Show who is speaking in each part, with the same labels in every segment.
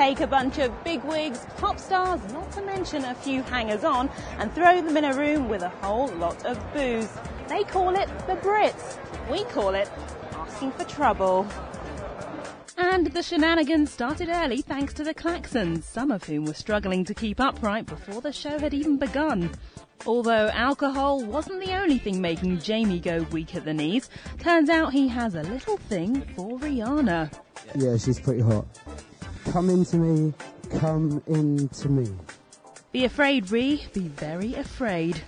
Speaker 1: take a bunch of big wigs, pop stars, not to mention a few hangers on, and throw them in a room with a whole lot of booze. They call it the Brits. We call it asking for trouble. And the shenanigans started early thanks to the Klaxons, some of whom were struggling to keep upright before the show had even begun. Although alcohol wasn't the only thing making Jamie go weak at the knees, turns out he has a little thing for Rihanna.
Speaker 2: Yeah, she's pretty hot. Come into me, come into me.
Speaker 1: Be afraid, Ree, be very afraid.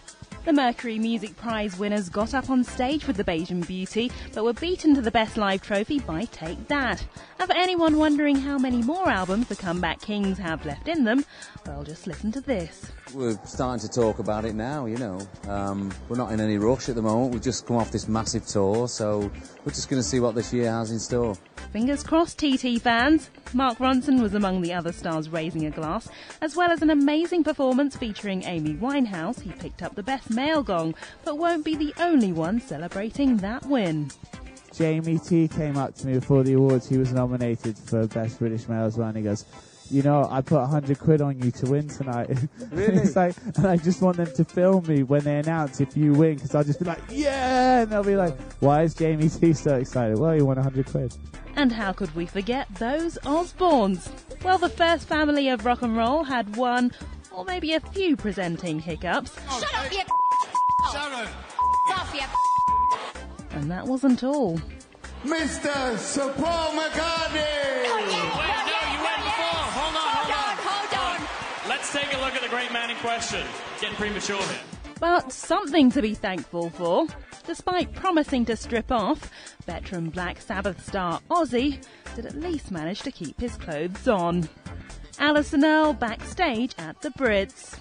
Speaker 1: The Mercury Music Prize winners got up on stage with the Bajan Beauty, but were beaten to the Best Live trophy by Take That. And for anyone wondering how many more albums the Comeback Kings have left in them, well, just listen to this.
Speaker 3: We're starting to talk about it now, you know. Um, we're not in any rush at the moment. We've just come off this massive tour, so we're just going to see what this year has in store.
Speaker 1: Fingers crossed, TT fans. Mark Ronson was among the other stars raising a glass, as well as an amazing performance featuring Amy Winehouse. He picked up the best male gong, but won't be the only one celebrating that win.
Speaker 4: Jamie T came up to me before the awards. He was nominated for Best British Male as well, and he goes, you know, I put 100 quid on you to win tonight.
Speaker 3: Really?
Speaker 4: it's like, and I just want them to film me when they announce if you win, because I'll just be like, yeah! And they'll be like, why is Jamie T so excited? Well, you won 100 quid.
Speaker 1: And how could we forget those Osbournes? Well, the first family of rock and roll had one, or maybe a few presenting hiccups.
Speaker 5: Oh, Shut up, you
Speaker 6: Sharon!
Speaker 5: off, you
Speaker 1: And that wasn't all.
Speaker 6: Mr. Sir Paul McCartney!
Speaker 5: Oh, yeah.
Speaker 7: Wait, no, you went before. Hold on, hold on.
Speaker 5: Hold on.
Speaker 7: Let's take a look at the great man in question. Getting premature here.
Speaker 1: But something to be thankful for. Despite promising to strip off, veteran Black Sabbath star Ozzy did at least manage to keep his clothes on. Alison Earle backstage at the Brits.